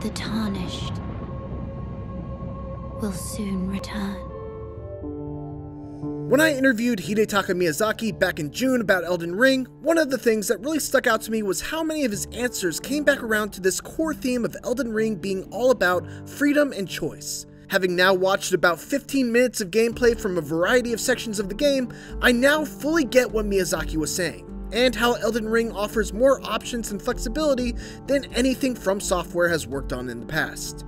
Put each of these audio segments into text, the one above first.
The tarnished will soon return. When I interviewed Hidetaka Miyazaki back in June about Elden Ring, one of the things that really stuck out to me was how many of his answers came back around to this core theme of Elden Ring being all about freedom and choice. Having now watched about 15 minutes of gameplay from a variety of sections of the game, I now fully get what Miyazaki was saying, and how Elden Ring offers more options and flexibility than anything From Software has worked on in the past.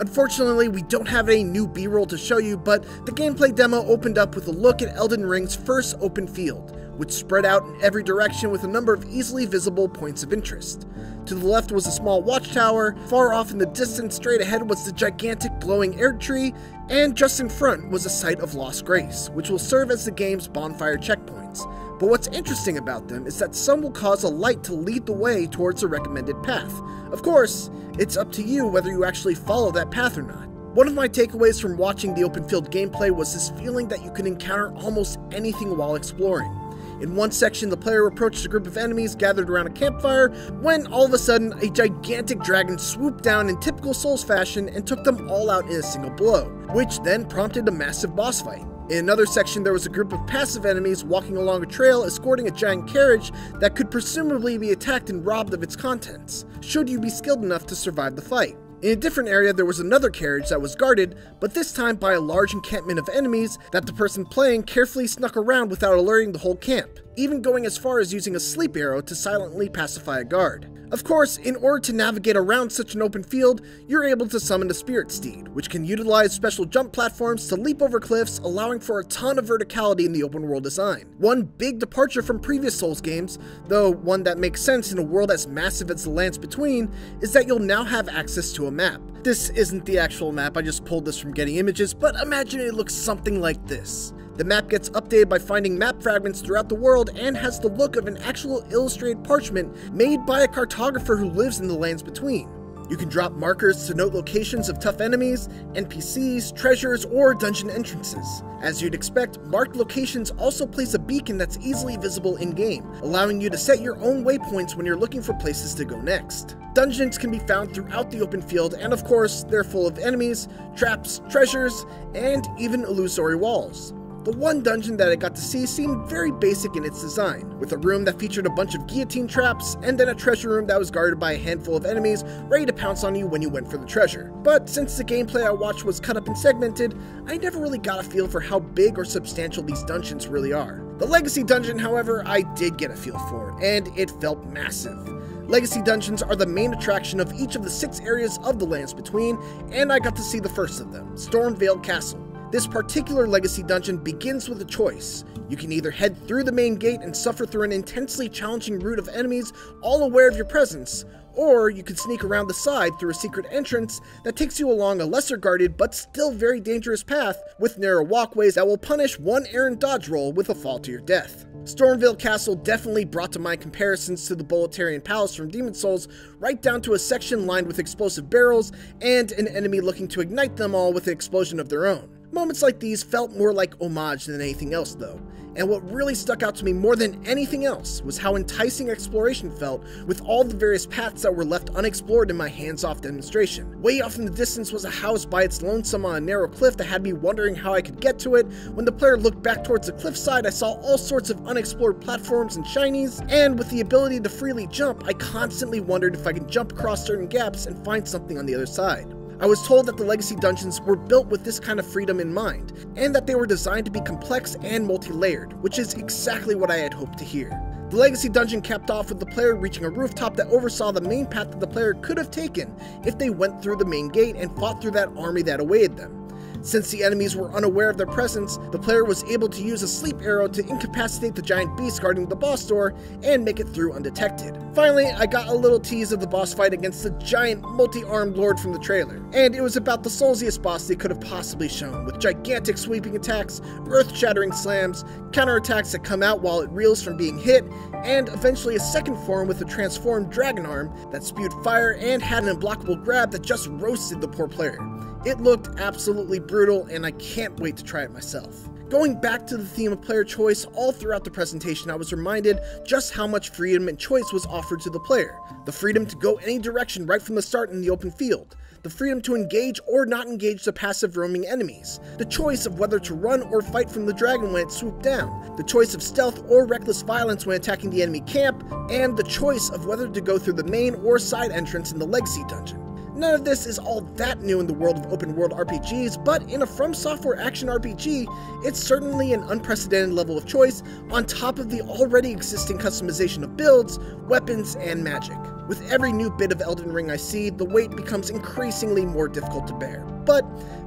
Unfortunately, we don't have any new B-roll to show you, but the gameplay demo opened up with a look at Elden Ring's first open field, which spread out in every direction with a number of easily visible points of interest. To the left was a small watchtower, far off in the distance straight ahead was the gigantic glowing Erdtree, and just in front was a site of Lost Grace, which will serve as the game's bonfire checkpoints. But what's interesting about them is that some will cause a light to lead the way towards a recommended path. Of course, it's up to you whether you actually follow that path or not. One of my takeaways from watching the open field gameplay was this feeling that you can encounter almost anything while exploring. In one section, the player approached a group of enemies gathered around a campfire when all of a sudden a gigantic dragon swooped down in typical Souls fashion and took them all out in a single blow, which then prompted a massive boss fight. In another section, there was a group of passive enemies walking along a trail escorting a giant carriage that could presumably be attacked and robbed of its contents, should you be skilled enough to survive the fight. In a different area, there was another carriage that was guarded, but this time by a large encampment of enemies that the person playing carefully snuck around without alerting the whole camp, even going as far as using a sleep arrow to silently pacify a guard. Of course, in order to navigate around such an open field, you're able to summon a Spirit Steed, which can utilize special jump platforms to leap over cliffs, allowing for a ton of verticality in the open world design. One big departure from previous Souls games, though one that makes sense in a world as massive as the lands between, is that you'll now have access to a map. This isn't the actual map, I just pulled this from Getty Images, but imagine it looks something like this. The map gets updated by finding map fragments throughout the world and has the look of an actual illustrated parchment made by a cartographer who lives in the lands between. You can drop markers to note locations of tough enemies, NPCs, treasures, or dungeon entrances. As you'd expect, marked locations also place a beacon that's easily visible in-game, allowing you to set your own waypoints when you're looking for places to go next. Dungeons can be found throughout the open field, and of course, they're full of enemies, traps, treasures, and even illusory walls. The one dungeon that I got to see seemed very basic in its design, with a room that featured a bunch of guillotine traps, and then a treasure room that was guarded by a handful of enemies ready to pounce on you when you went for the treasure. But since the gameplay I watched was cut up and segmented, I never really got a feel for how big or substantial these dungeons really are. The Legacy Dungeon, however, I did get a feel for, and it felt massive. Legacy Dungeons are the main attraction of each of the six areas of the Lands Between, and I got to see the first of them, Stormveil Castle. This particular legacy dungeon begins with a choice. You can either head through the main gate and suffer through an intensely challenging route of enemies all aware of your presence, or you can sneak around the side through a secret entrance that takes you along a lesser guarded but still very dangerous path with narrow walkways that will punish one errant dodge roll with a fall to your death. Stormveil Castle definitely brought to mind comparisons to the Boletarian Palace from Demon Souls, right down to a section lined with explosive barrels and an enemy looking to ignite them all with an explosion of their own. Moments like these felt more like homage than anything else, though, and what really stuck out to me more than anything else was how enticing exploration felt with all the various paths that were left unexplored in my hands-off demonstration. Way off in the distance was a house by its lonesome on a narrow cliff that had me wondering how I could get to it. When the player looked back towards the cliffside, I saw all sorts of unexplored platforms and shinies, and with the ability to freely jump, I constantly wondered if I could jump across certain gaps and find something on the other side. I was told that the Legacy dungeons were built with this kind of freedom in mind, and that they were designed to be complex and multi-layered, which is exactly what I had hoped to hear. The Legacy dungeon capped off with the player reaching a rooftop that oversaw the main path that the player could have taken if they went through the main gate and fought through that army that awaited them. Since the enemies were unaware of their presence, the player was able to use a sleep arrow to incapacitate the giant beast guarding the boss door and make it through undetected. Finally, I got a little tease of the boss fight against the giant multi-armed lord from the trailer, and it was about the soulsiest boss they could have possibly shown, with gigantic sweeping attacks, earth-shattering slams, counterattacks that come out while it reels from being hit, and eventually a second form with a transformed dragon arm that spewed fire and had an unblockable grab that just roasted the poor player. It looked absolutely brutal, and I can't wait to try it myself. Going back to the theme of player choice, all throughout the presentation I was reminded just how much freedom and choice was offered to the player. The freedom to go any direction right from the start in the open field, the freedom to engage or not engage the passive roaming enemies, the choice of whether to run or fight from the dragon when it swooped down, the choice of stealth or reckless violence when attacking the enemy camp, and the choice of whether to go through the main or side entrance in the Legacy dungeon. None of this is all that new in the world of open world RPGs, but in a From Software action RPG, it's certainly an unprecedented level of choice on top of the already existing customization of builds, weapons, and magic. With every new bit of Elden Ring I see, the weight becomes increasingly more difficult to bear. But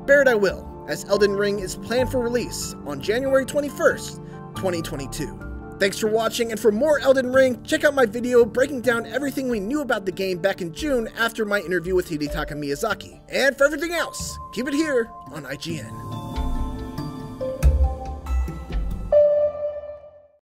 bear it I will, as Elden Ring is planned for release on January 21st, 2022. Thanks for watching, and for more Elden Ring, check out my video breaking down everything we knew about the game back in June after my interview with Hidetaka Miyazaki. And for everything else, keep it here on IGN.